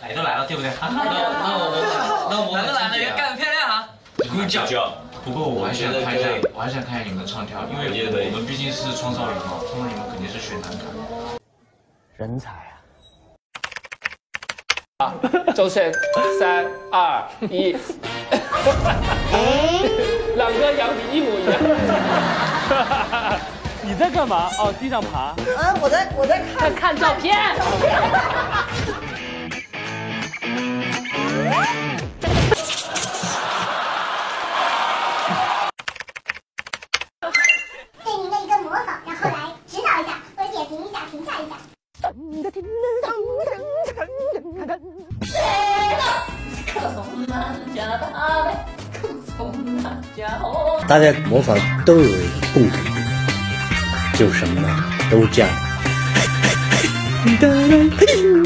来都来了对不对？那 那我们那我们来都来了也干得漂亮啊。不用叫。不过我还想看一下我还想看一下你们的唱跳因为我们毕竟是创造营嘛创造营肯定是选男团。人才啊。周深三二一。朗哥杨迪一模一样。你在干嘛？哦，地上爬。嗯，我在我在看看照片。对您的一个模仿，然后来指导一下，或者点评一下，评价一下。大家模仿都有一个共同点，就什么呢？都这样。